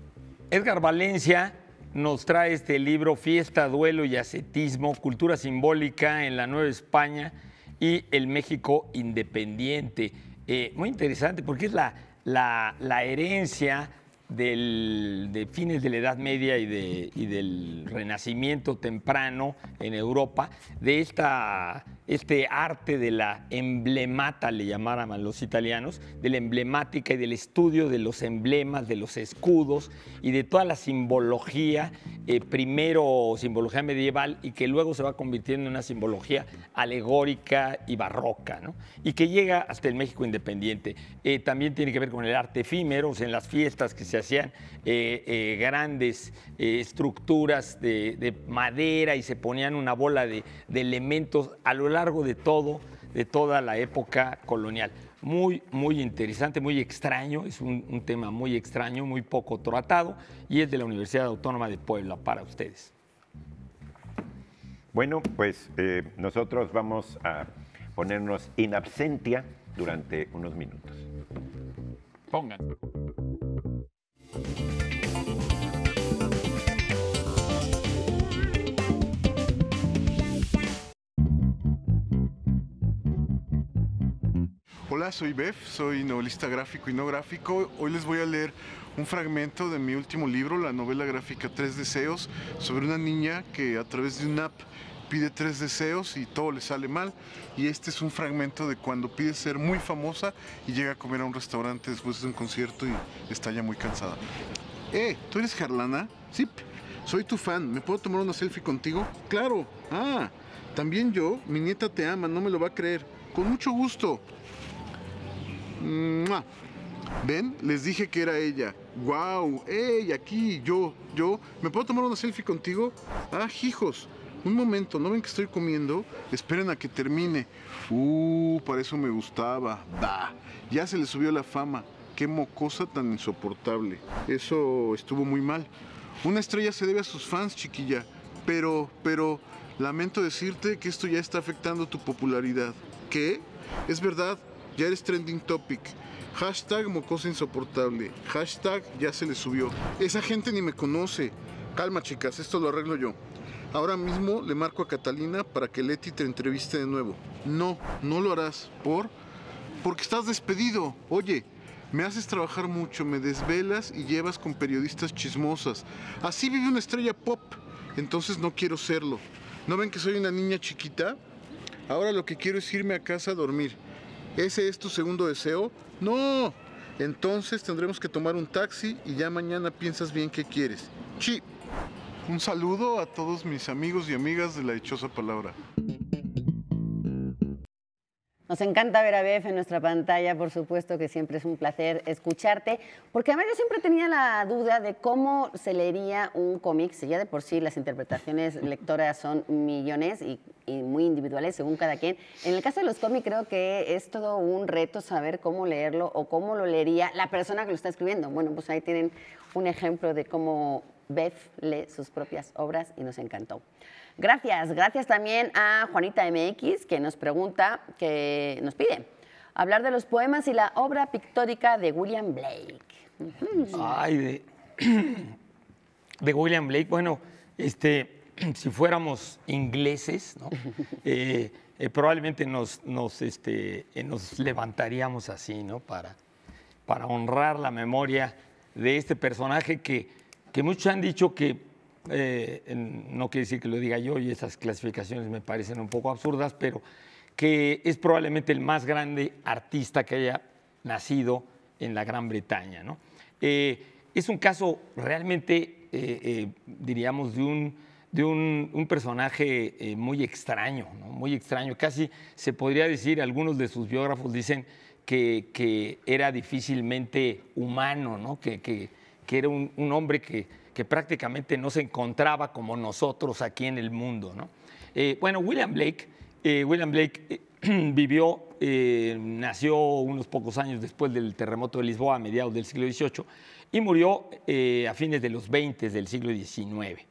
Edgar Valencia nos trae este libro Fiesta, Duelo y Ascetismo, Cultura Simbólica en la Nueva España y el México Independiente. Eh, muy interesante porque es la- la herencia del, de fines de la Edad Media y, de, y del Renacimiento temprano en Europa, de esta, este arte de la emblemata, le llamaban los italianos, de la emblemática y del estudio de los emblemas, de los escudos y de toda la simbología, eh, primero simbología medieval y que luego se va convirtiendo en una simbología alegórica y barroca, y que llega hasta el México independiente. Eh, también tiene que ver con el arte efímero, en las fiestas que se hacían eh, grandes estructuras de, de madera y se ponían una bola de, de elementos a lo largo de todo, de toda la época colonial. Muy, muy interesante, muy extraño, es un, un tema muy extraño, muy poco tratado y es de la Universidad Autónoma de Puebla para ustedes. Bueno, pues eh, nosotros vamos a ponernos in absentia durante unos minutos. Pongan. Hola, soy Bef, soy novelista gráfico y no gráfico. Hoy les voy a leer un fragmento de mi último libro, la novela gráfica Tres Deseos, sobre una niña que a través de una app pide tres deseos y todo le sale mal. Y este es un fragmento de cuando pide ser muy famosa y llega a comer a un restaurante después de un concierto y está ya muy cansada. Eh, ¿tú eres Jarlana? Sí, soy tu fan. ¿Me puedo tomar una selfie contigo? Claro. Ah, también yo. Mi nieta te ama, no me lo va a creer. Con mucho gusto. ¡Mua! ¿Ven? Les dije que era ella. ¡Wow! ¡Ey! Aquí, yo, yo. ¿Me puedo tomar una selfie contigo? Ah, hijos. Un momento, ¿no ven que estoy comiendo? Esperen a que termine. Uh, para eso me gustaba. Bah, ya se le subió la fama. Qué mocosa tan insoportable. Eso estuvo muy mal. Una estrella se debe a sus fans, chiquilla. Pero, pero, lamento decirte que esto ya está afectando tu popularidad. ¿Qué? Es verdad, ya eres trending topic. Hashtag mocosa insoportable. Hashtag ya se le subió. Esa gente ni me conoce. Calma, chicas, esto lo arreglo yo. Ahora mismo le marco a Catalina para que Leti te entreviste de nuevo. No, no lo harás. ¿Por? Porque estás despedido. Oye, me haces trabajar mucho, me desvelas y llevas con periodistas chismosas. Así vive una estrella pop. Entonces no quiero serlo. ¿No ven que soy una niña chiquita? Ahora lo que quiero es irme a casa a dormir. ¿Ese es tu segundo deseo? No. Entonces tendremos que tomar un taxi y ya mañana piensas bien qué quieres. Chi. Un saludo a todos mis amigos y amigas de la dichosa palabra. Nos encanta ver a Bef en nuestra pantalla, por supuesto que siempre es un placer escucharte, porque además yo siempre tenía la duda de cómo se leería un cómic, si ya de por sí las interpretaciones lectoras son millones y, y muy individuales según cada quien. En el caso de los cómics creo que es todo un reto saber cómo leerlo o cómo lo leería la persona que lo está escribiendo. Bueno, pues ahí tienen un ejemplo de cómo Bef lee sus propias obras y nos encantó. Gracias, gracias también a Juanita MX que nos pregunta, que nos pide hablar de los poemas y la obra pictórica de William Blake. Ay, de, de William Blake, bueno, este, si fuéramos ingleses, ¿no? Eh, eh, probablemente nos, nos, este, eh, nos levantaríamos así, ¿no? Para, para honrar la memoria de este personaje que, que muchos han dicho que, eh, no quiere decir que lo diga yo y esas clasificaciones me parecen un poco absurdas, pero que es probablemente el más grande artista que haya nacido en la Gran Bretaña. ¿no? Eh, es un caso realmente, eh, diríamos, de un, de un, un personaje muy extraño, muy extraño. Casi se podría decir, algunos de sus biógrafos dicen que, que era difícilmente humano, ¿no? que, que- que era un, hombre que, prácticamente no se encontraba como nosotros aquí en el mundo. Eh, bueno, William Blake, eh, William Blake eh, vivió, nació unos pocos años después del terremoto de Lisboa, a mediados del siglo XVIII, y murió a fines de los 20 del siglo XIX.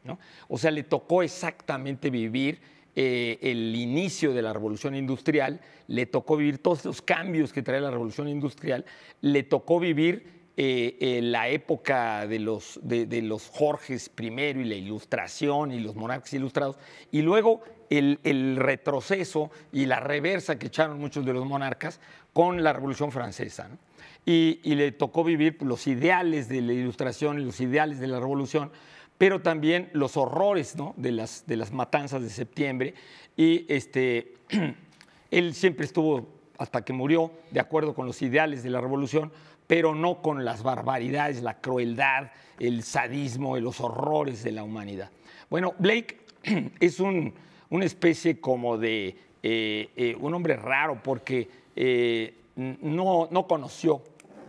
O sea, le tocó exactamente vivir el inicio de la revolución industrial, le tocó vivir todos los cambios que trae la revolución industrial, le tocó vivir eh, eh, la época de los, de, de los Jorges primero y la ilustración y los monarcas ilustrados, y luego el, el retroceso y la reversa que echaron muchos de los monarcas con la Revolución Francesa. ¿no? Y, y le tocó vivir los ideales de la ilustración y los ideales de la Revolución, pero también los horrores ¿no? de, las, de las matanzas de septiembre. Y este, él siempre estuvo, hasta que murió, de acuerdo con los ideales de la Revolución, pero no con las barbaridades, la crueldad, el sadismo y los horrores de la humanidad. Bueno, Blake es un, una especie como de eh, eh, un hombre raro porque eh, no, no conoció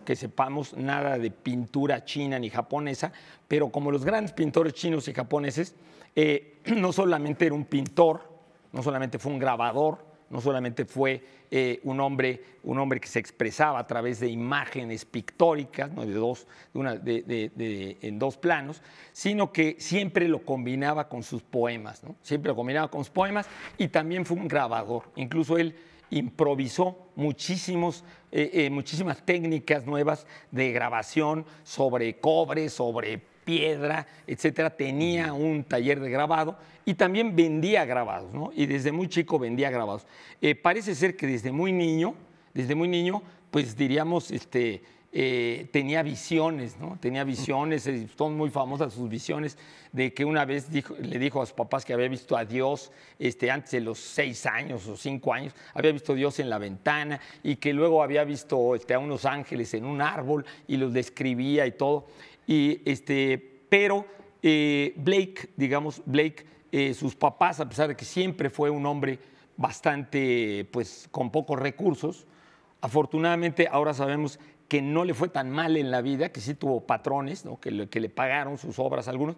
que sepamos nada de pintura china ni japonesa, pero como los grandes pintores chinos y japoneses, no solamente era un pintor, no solamente fue un grabador, no solamente fue eh, un, hombre, un hombre que se expresaba a través de imágenes pictóricas, ¿no? de dos, de en dos planos, sino que siempre lo combinaba con sus poemas, siempre lo combinaba con sus poemas y también fue un grabador. Incluso él improvisó muchísimos, eh, eh, muchísimas técnicas nuevas de grabación sobre cobre, sobre piedra, etcétera. Tenía un taller de grabado y también vendía grabados, ¿no? Y desde muy chico vendía grabados. Eh, parece ser que desde muy niño, desde muy niño, pues diríamos, este, eh, tenía visiones, ¿no? Tenía visiones, eh, son muy famosas sus visiones, de que una vez dijo- le dijo a sus papás que había visto a Dios este, antes de los seis años o cinco años, había visto a Dios en la ventana y que luego había visto este, a unos ángeles en un árbol y los describía y todo. Y, este, pero eh, Blake, digamos, Blake, eh, sus papás, a pesar de que siempre fue un hombre bastante, pues, con pocos recursos, Afortunadamente ahora sabemos que no le fue tan mal en la vida, que sí tuvo patrones, que, le, que le pagaron sus obras algunos,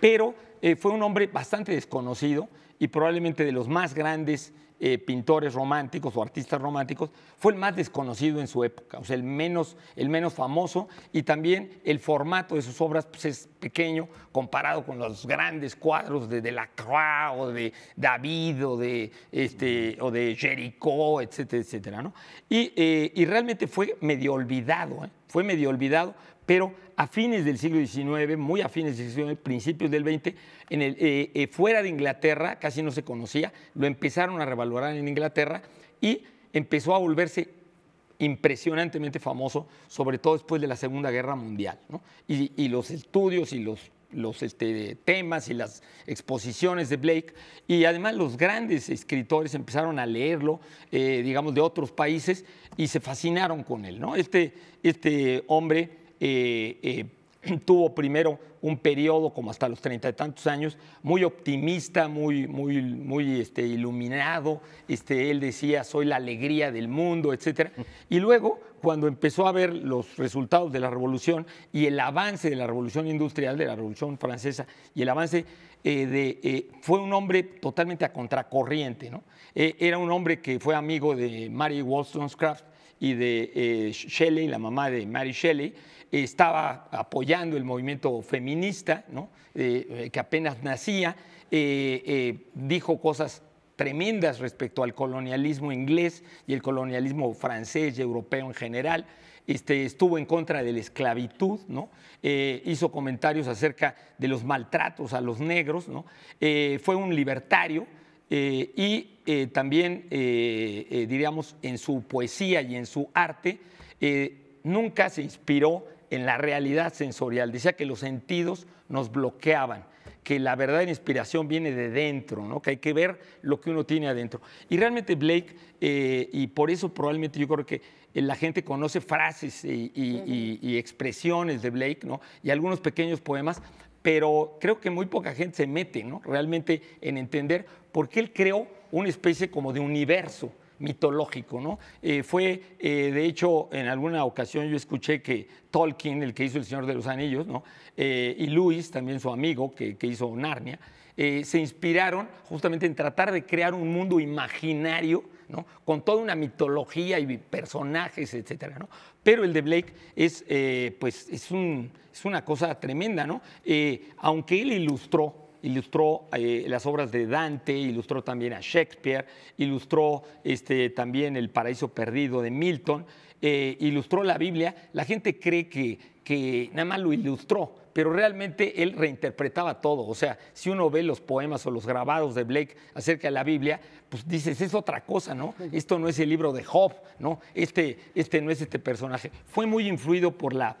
pero eh, fue un hombre bastante desconocido y probablemente de los más grandes eh, pintores románticos o artistas románticos, fue el más desconocido en su época, o sea, el menos, el menos famoso y también el formato de sus obras pues, es pequeño comparado con los grandes cuadros de Delacroix o de David o de, este, o de Jericó, etcétera, etcétera. ¿no? Y, eh, y realmente fue medio olvidado, ¿eh? fue medio olvidado, pero a fines del siglo XIX, muy a fines del siglo XIX, principios del XX, en el, eh, eh, fuera de Inglaterra, casi no se conocía, lo empezaron a revalorar en Inglaterra y empezó a volverse impresionantemente famoso, sobre todo después de la Segunda Guerra Mundial. ¿no? Y, y los estudios y los, los este, temas y las exposiciones de Blake, y además los grandes escritores empezaron a leerlo, eh, digamos, de otros países, y se fascinaron con él. ¿no? Este, este hombre tuvo primero un periodo como hasta los treinta y tantos años, muy optimista, muy, muy, muy este, iluminado. Este, él decía, soy la alegría del mundo, etc. Y luego, cuando empezó a ver los resultados de la revolución y el avance de la revolución industrial, de la revolución francesa, y el avance eh, de... eh, fue un hombre totalmente a contracorriente, ¿no? Eh, era un hombre que fue amigo de Mary Wollstonecraft y de eh, Shelley, la mamá de Mary Shelley, eh, estaba apoyando el movimiento feminista, ¿no? Eh, eh, que apenas nacía, eh, dijo cosas tremendas respecto al colonialismo inglés y el colonialismo francés y europeo en general. Este, estuvo en contra de la esclavitud, ¿no? Hizo comentarios acerca de los maltratos a los negros, ¿no? Fue un libertario, y también, diríamos, en su poesía y en su arte, nunca se inspiró en la realidad sensorial. Decía que los sentidos nos bloqueaban, que la verdadera inspiración viene de dentro, ¿no? que hay que ver lo que uno tiene adentro. Y realmente Blake, eh, y por eso probablemente yo creo que eh, la gente conoce frases y, y- y- y expresiones de Blake, ¿no? y algunos pequeños poemas, pero creo que muy poca gente se mete ¿no? realmente en entender por qué él creó una especie como de universo mitológico, ¿no? Eh, fue, eh, de hecho, en alguna ocasión yo escuché que Tolkien, el que hizo El Señor de los Anillos, ¿no? Eh, y Lewis, también su amigo, que, que hizo Narnia, se inspiraron justamente en tratar de crear un mundo imaginario, ¿no? Con toda una mitología y personajes, etcétera, ¿no? Pero el de Blake es, pues, es, un- es una cosa tremenda, ¿no? Aunque él ilustró ilustró eh, las obras de Dante, ilustró también a Shakespeare, ilustró este, también El Paraíso Perdido de Milton, eh, ilustró la Biblia. La gente cree que, que nada más lo ilustró, pero realmente él reinterpretaba todo. O sea, si uno ve los poemas o los grabados de Blake acerca de la Biblia, pues dices, es otra cosa, ¿no? Esto no es el libro de Job, ¿no? Este, este no es este personaje. Fue muy influido por la,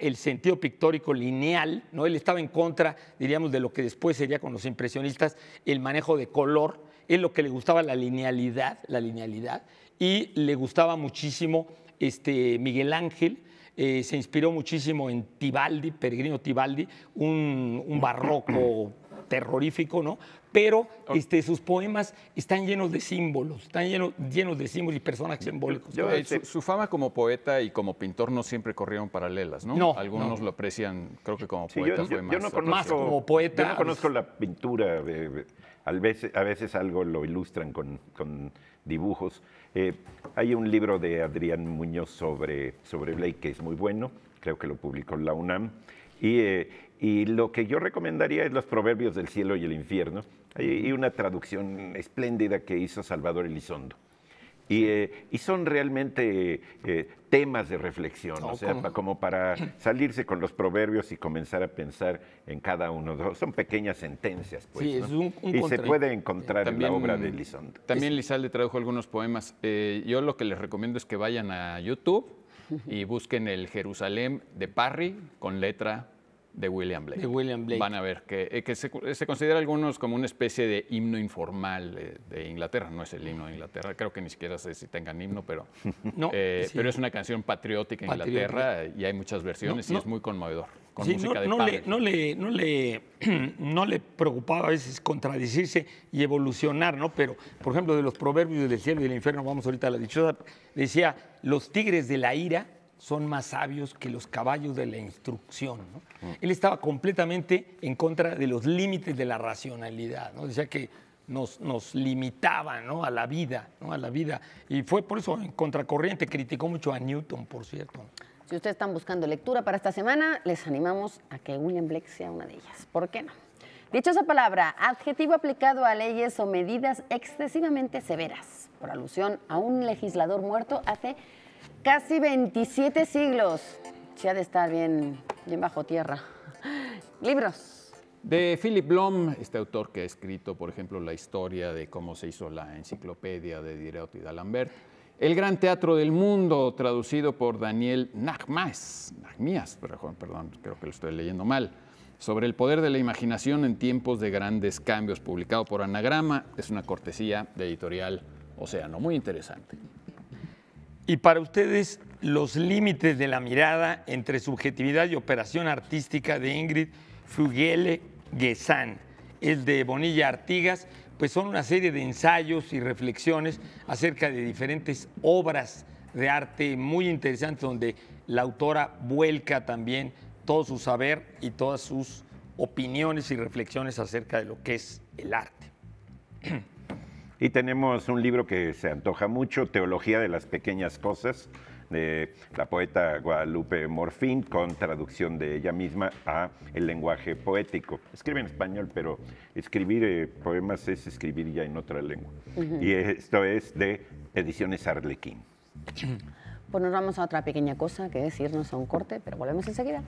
el sentido pictórico lineal, ¿no? Él estaba en contra, diríamos, de lo que después sería con los impresionistas, el manejo de color. Él lo que le gustaba la linealidad, la linealidad, y le gustaba muchísimo este, Miguel Ángel, eh, se inspiró muchísimo en Tibaldi, Peregrino Tibaldi, un, un barroco terrorífico, ¿no? Pero este, sus poemas están llenos de símbolos, están llenos, llenos de símbolos y personajes simbólicos. yo- Eh, su, su fama como poeta y como pintor no siempre corrieron paralelas, ¿no? No, Algunos no. lo aprecian, creo que como Sí, poeta yo, fue yo- más. yo no conozco, Más como poeta, yo no conozco pues- la pintura. eh, a, veces, a veces algo lo ilustran con, con dibujos. Eh, hay un libro de Adrián Muñoz sobre, sobre Blake que es muy bueno. Creo que lo publicó la UNAM. Y, eh, y lo que yo recomendaría es Los Proverbios del Cielo y el Infierno. Hay una traducción espléndida que hizo Salvador Elizondo. Y, eh, y son realmente eh, temas de reflexión, o sea, ¿cómo? pa- como para salirse con los proverbios y comenzar a pensar en cada uno. de los- Son pequeñas sentencias, pues. Sí, ¿no? es un- un y se puede encontrar en la obra de Elizondo. También Lizalde tradujo algunos poemas. Eh, yo lo que les recomiendo es que vayan a YouTube y busquen el Jerusalén de Parry con letra de William Blake. De William Blake. Van a ver que, eh, que se, se considera algunos como una especie de himno informal de Inglaterra. No es el himno de Inglaterra, creo que ni siquiera sé si tengan himno, pero, No, eh, sí. pero es una canción patriótica en. Inglaterra y hay muchas versiones No, y es muy conmovedor. Con Sí, música no, de no Parry. le, no, le, no, le, no le preocupaba a veces contradecirse y evolucionar, ¿no? Pero, por ejemplo, de los proverbios del cielo y del infierno, vamos ahorita a la dichosa, decía, los tigres de la ira son más sabios que los caballos de la instrucción. Él estaba completamente en contra de los límites de la racionalidad. Decía que nos, nos limitaba, ¿no? A la vida, ¿no? A la vida. Y fue por eso en contracorriente, criticó mucho a Newton, por cierto. Si ustedes están buscando lectura para esta semana, les animamos a que William Blake sea una de ellas. ¿Por qué no? Dichosa palabra, adjetivo aplicado a leyes o medidas excesivamente severas, por alusión a un legislador muerto hace casi 27 siglos. Se ha de estar bien, bien bajo tierra. Libros. De Philip Blom, este autor que ha escrito, por ejemplo, la historia de cómo se hizo la enciclopedia de Diderot y d'Alembert. El Gran Teatro del Mundo, traducido por Daniel Nahmas, Nahmias, perdón, perdón, creo que lo estoy leyendo mal, sobre el poder de la imaginación en tiempos de grandes cambios, publicado por Anagrama. Es una cortesía de editorial Océano, muy interesante. Y para ustedes, los límites de la mirada entre subjetividad y operación artística de Ingrid Fugele Guesan, es de Bonilla Artigas, pues son una serie de ensayos y reflexiones acerca de diferentes obras de arte muy interesantes donde la autora vuelca también todo su saber y todas sus opiniones y reflexiones acerca de lo que es el arte. Y tenemos un libro que se antoja mucho, Teología de las Pequeñas Cosas, de la poeta Guadalupe Morfín, con traducción de ella misma a el lenguaje poético. Escribe en español, pero escribir eh, poemas es escribir ya en otra lengua. Y esto es de Ediciones Arlequín. Pues nos vamos a otra pequeña cosa, que es irnos a un corte, pero volvemos enseguida.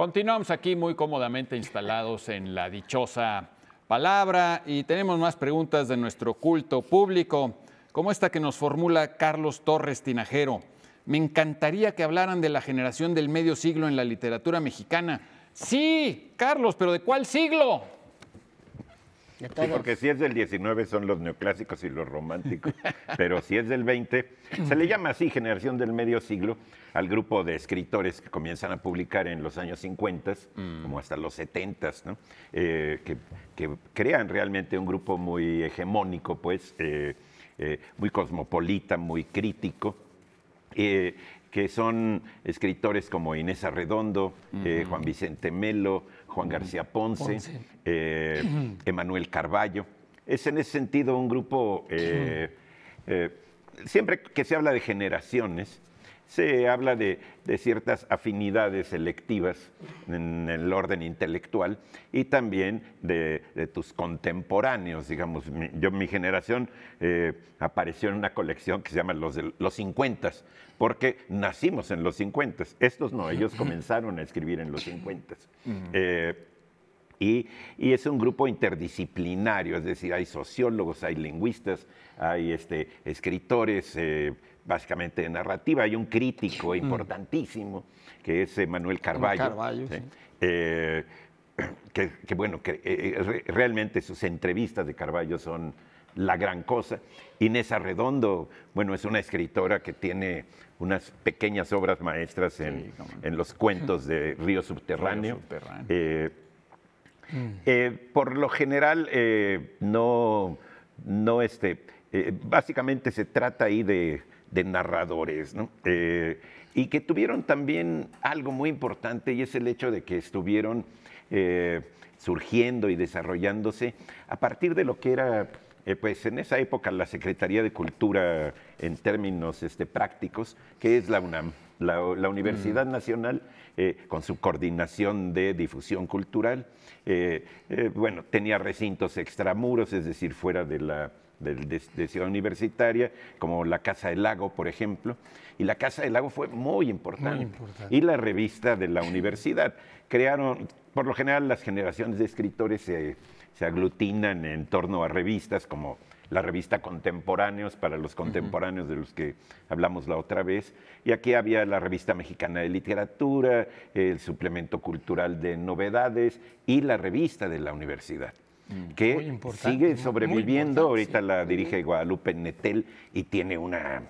Continuamos aquí muy cómodamente instalados en la dichosa palabra y tenemos más preguntas de nuestro culto público, como esta que nos formula Carlos Torres Tinajero. Me encantaría que hablaran de la generación del medio siglo en la literatura mexicana. Sí, Carlos, pero ¿de cuál siglo? De Sí, porque si es del 19 son los neoclásicos y los románticos, pero si es del 20, se le llama así generación del medio siglo al grupo de escritores que comienzan a publicar en los años 50, como hasta los 70, ¿no? Eh, que, que crean realmente un grupo muy hegemónico, pues, eh, eh, muy cosmopolita, muy crítico. Que son escritores como Inés Arredondo, eh, Juan Vicente Melo, Juan García Ponce, Ponce. eh, Emanuel Carballo. Es en ese sentido un grupo, eh, siempre que se habla de generaciones, se habla de, de ciertas afinidades selectivas en el orden intelectual y también de, de tus contemporáneos, digamos. Mi- yo, mi generación eh, apareció en una colección que se llama Los, de, los 50, porque nacimos en los 50. Estos no, ellos comenzaron a escribir en los 50. Eh, y, y es un grupo interdisciplinario, es decir, hay sociólogos, hay lingüistas, hay este, escritores, eh, básicamente de narrativa, hay un crítico importantísimo, que es eh, Manuel Carballo. Carballo, sí. Eh, que, que, bueno, que eh, re- realmente sus entrevistas de Carballo son la gran cosa. Inés Arredondo, bueno, es una escritora que tiene unas pequeñas obras maestras en, Sí, en los cuentos de Río Subterráneo. Subterráneo. Eh, eh, por lo general, no, no este, básicamente se trata ahí de, de narradores, ¿no? Eh, y que tuvieron también algo muy importante y es el hecho de que estuvieron eh, surgiendo y desarrollándose a partir de lo que era, eh, pues en esa época, la Secretaría de Cultura en términos este, prácticos, que es la UNAM, la, la Universidad Nacional, eh, con su coordinación de difusión cultural. eh, eh, bueno, tenía recintos extramuros, es decir, fuera de la de, de Ciudad Universitaria, como la Casa del Lago, por ejemplo. Y la Casa del Lago fue muy importante. importante. Y la revista de la universidad. Crearon, por lo general, las generaciones de escritores se, se aglutinan en torno a revistas como la revista Contemporáneos para los contemporáneos de los que hablamos la otra vez. Y aquí había la revista mexicana de literatura, el suplemento cultural de novedades y la revista de la universidad. Muy Que sigue sobreviviendo, ahorita la dirige Guadalupe Netel y tiene una,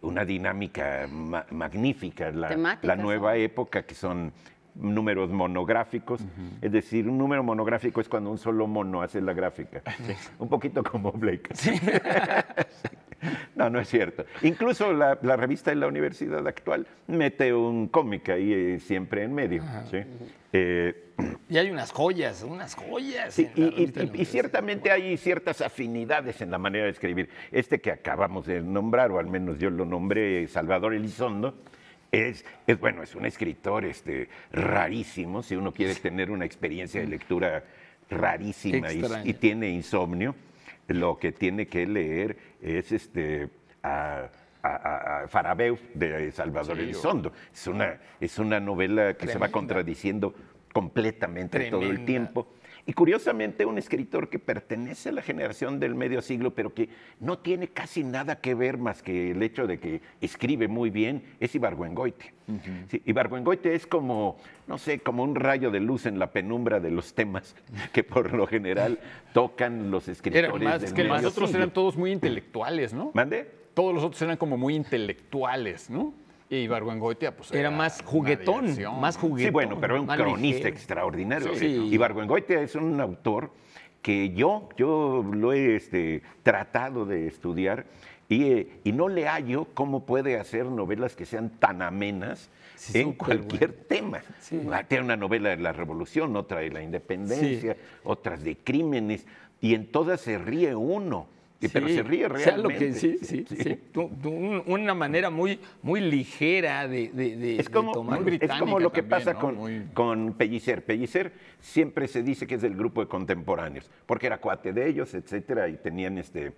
una dinámica ma- magnífica, la, nueva ¿no? época que son números monográficos, es decir, un número monográfico es cuando un solo mono hace la gráfica, un poquito como Blake. No, no es cierto. Incluso la, la revista de la universidad actual mete un cómic ahí eh, siempre en medio. ¿sí? Eh, Y hay unas joyas, unas joyas. Sí, y, y- ciertamente hay ciertas afinidades en la manera de escribir. Este que acabamos de nombrar, o al menos yo lo nombré, Salvador Elizondo, es, es bueno, es un escritor este, rarísimo, si uno quiere tener una experiencia de lectura rarísima y, tiene insomnio, lo que tiene que leer es este, a, a- a- a Farabeu de Salvador Sí, Elizondo. Es una, es una novela que se va contradiciendo completamente todo el tiempo. Y curiosamente un escritor que pertenece a la generación del medio siglo, pero que no tiene casi nada que ver más que el hecho de que escribe muy bien, es Ibargüengoite. Sí, Ibargüengoite es como, no sé, como un rayo de luz en la penumbra de los temas que por lo general tocan los escritores más- del es Que los otros siglo. eran todos muy intelectuales, ¿no? ¿Mande? Todos los otros eran como muy intelectuales, ¿no? Y Ibargüengoitia, pues. Era más juguetón, más juguetón. Sí, bueno, pero era un cronista ligero. extraordinario. Sí. Y Barguengoitia es un autor que yo, yo lo he este, tratado de estudiar y, eh, y no le hallo cómo puede hacer novelas que sean tan amenas Sí, en cualquier bueno. tema. Sí. Ah, Tiene una novela de la revolución, otra de la independencia, otras de crímenes, y en todas se ríe uno. Y- Pero Sí, se ríe sea lo realmente. que- sí, sí, sí. Tú- tú- un- una manera muy, muy ligera de, de, de- Es de como, tomar- es como lo que también, pasa ¿no? con, Muy- con Pellicer. Pellicer siempre se dice que es del grupo de contemporáneos, porque era cuate de ellos, etcétera, y tenían este,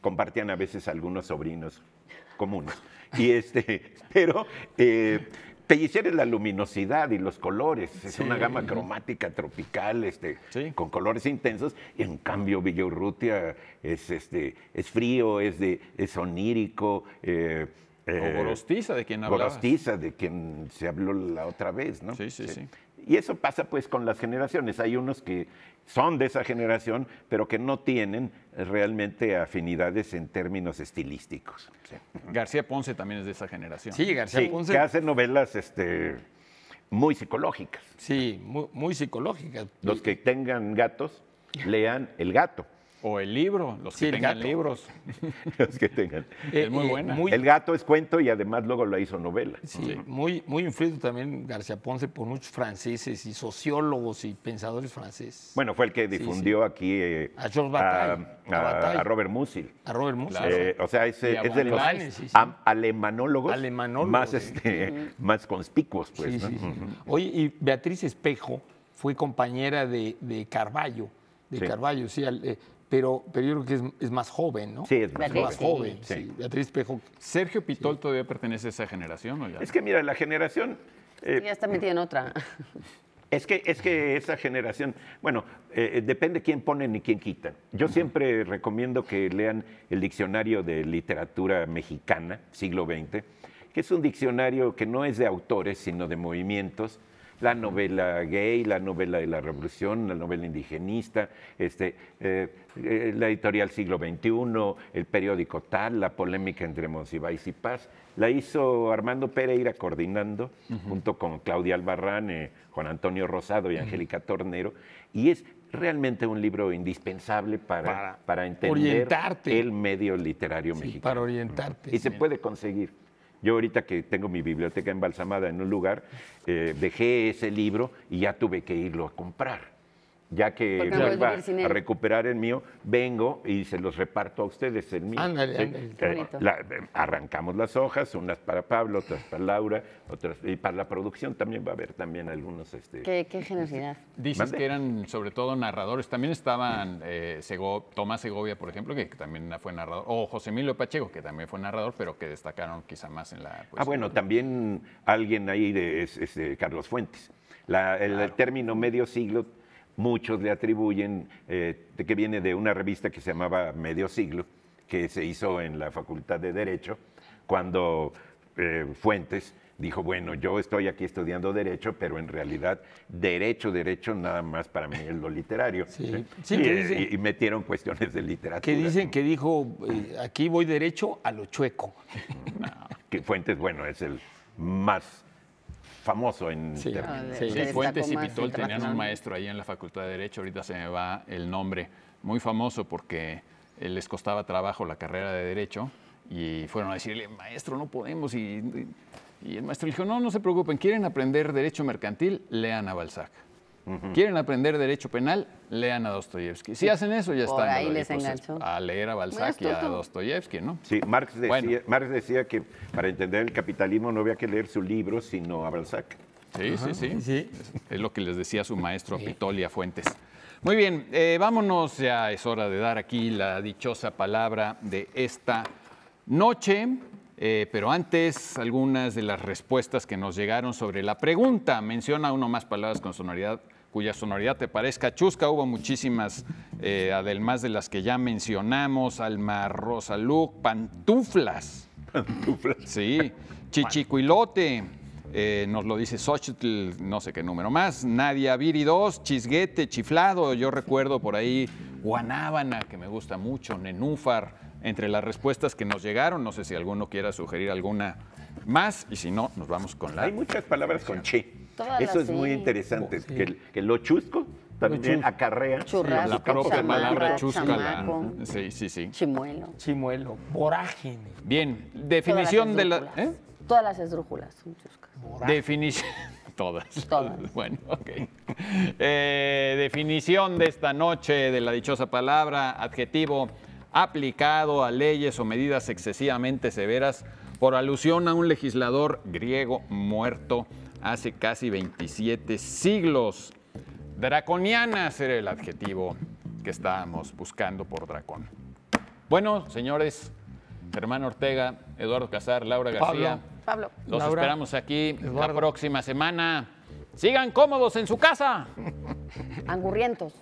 compartían a veces algunos sobrinos comunes. Y este, pero eh, Pellicer es la luminosidad y los colores, es una gama cromática tropical, este, Sí. con colores intensos, y en cambio Villaurrutia es, este, es frío, es, de, es onírico. eh, O eh, Gorostiza, de quien hablabas. Gorostiza, de quien se habló la otra vez, ¿no? Sí, sí, sí. Y eso pasa pues con las generaciones. Hay unos que son de esa generación, pero que no tienen realmente afinidades en términos estilísticos. Sí, García Ponce también es de esa generación. Sí, García Sí, Ponce. que hace novelas este, muy psicológicas. Sí, muy, muy psicológica. Los que tengan gatos, lean El gato. O el libro, los Sí, que tengan gato. libros. Los que tengan. Es muy buena. Eh, Muy, El gato es cuento y además luego la hizo novela. sí, muy, muy influido también García Ponce por muchos franceses y sociólogos y pensadores franceses. Bueno, fue el que difundió aquí eh, A Georges Bataille. a- A Bataille. a Robert Musil. a Robert Musil. Claro. Eh, o sea, es, es de los alemanólogos, Alemanólogos, más, este, más conspicuos, pues. Sí, ¿no? sí, sí. Ujú. Oye, y Beatriz Espejo fue compañera de, de Carballo, de Sí. Carballo, sí, al- eh, pero, pero yo creo que es, es más joven, ¿no? Sí, es más Beatriz, joven, Sí. sí. Beatriz Espejo. ¿Sergio Pitol todavía pertenece a esa generación o ya? Es que mira, la generación... eh, Ya está metido en otra. Es que, es que esa generación, bueno, eh, depende quién ponen y quién quitan. Yo siempre recomiendo que lean el diccionario de literatura mexicana, siglo XX, que es un diccionario que no es de autores, sino de movimientos. La novela gay, la novela de la revolución, la novela indigenista, este, eh, eh, la editorial siglo XXI, el periódico Tal, la polémica entre Monsiváis y Paz. La hizo Armando Pereira coordinando, junto con Claudia Albarrán, eh, Juan Antonio Rosado y Angélica Tornero. Y es realmente un libro indispensable para, Para para, entender orientarte. el medio literario Sí, mexicano. para orientarte. Y se puede conseguir. Yo ahorita que tengo mi biblioteca embalsamada en un lugar, eh, dejé ese libro y ya tuve que irlo a comprar. Ya que vuelva a recuperar el mío, vengo y se los reparto a ustedes el mío. Ándale, Sí. ándale. Eh, la- eh, arrancamos las hojas, unas para Pablo, otras para Laura, otras y para la producción también va a haber también algunos. Este, Qué, qué generosidad. Dices ¿Mande? que eran sobre todo narradores. También estaban eh, Sego- Tomás Segovia, por ejemplo, que también fue narrador. O José Emilio Pacheco, que también fue narrador, pero que destacaron quizá más en la Ah, poesía. bueno, también alguien ahí de, es, es de Carlos Fuentes. La- el, el término medio siglo, muchos le atribuyen eh, que viene de una revista que se llamaba Medio Siglo, que se hizo en la Facultad de Derecho, cuando eh, Fuentes dijo, bueno, yo estoy aquí estudiando Derecho, pero en realidad Derecho, Derecho nada más para mí es lo literario. Sí. Sí, y, que dice- y- y metieron cuestiones de literatura. Que dicen que dijo, eh, aquí voy derecho a lo chueco. que Fuentes, bueno, es el más famoso en Sí. términos. Ah, de- Sí. Sí, se destacó Fuentes y Pitol tenían un maestro ahí en la Facultad de Derecho, ahorita se me va el nombre, muy famoso porque les costaba trabajo la carrera de Derecho y fueron a decirle, maestro, no podemos. Y, y el maestro dijo, no, no se preocupen, ¿quieren aprender Derecho Mercantil? Lean a Balzac. ¿Quieren aprender Derecho Penal? Lean a Dostoyevsky. Si hacen eso, ya Por están ahí les enganchó. A leer a Balzac y a. Dostoyevsky, ¿no? Sí, Marx decía, Bueno. Marx decía que para entender el capitalismo no había que leer su libro, sino a Balzac. Sí, sí, sí. Sí. Es lo que les decía su maestro Pitolia Fuentes. Muy bien, eh, vámonos, ya es hora de dar aquí la dichosa palabra de esta noche, eh, pero antes algunas de las respuestas que nos llegaron sobre la pregunta. Menciona uno más palabras con sonoridad cuya sonoridad te parezca chusca. Hubo muchísimas, eh, además de las que ya mencionamos, Alma Rosa Luc, pantuflas. Sí, Chichicuilote, eh, nos lo dice Xochitl, no sé qué número más, Nadia Viri 2, Chisguete, Chiflado, yo recuerdo por ahí Guanábana, que me gusta mucho, Nenúfar, entre las respuestas que nos llegaron, no sé si alguno quiera sugerir alguna más, y si no, nos vamos con la... Hay muchas palabras con che. Todas Eso las es muy interesante, Sí. que, el- que lo chusco también chusco. acarrea. Churrasco, la propia chamaco, palabra chusca, la- sí, sí, sí. chimuelo. Chimuelo, vorágine. Bien, definición de la... Todas las ¿eh? esdrújulas. Todas las esdrújulas son chuscas. Definición. Todas. Todas. Bueno, ok. Eh, definición de esta noche de la dichosa palabra, adjetivo aplicado a leyes o medidas excesivamente severas por alusión a un legislador griego muerto hace casi 27 siglos. Draconiana será el adjetivo que estábamos buscando por dracón. Bueno, señores, Germán Ortega, Eduardo Casar, Laura García. Pablo. Pablo, Los Laura, esperamos aquí la próxima semana. Sigan cómodos en su casa. angurrientos.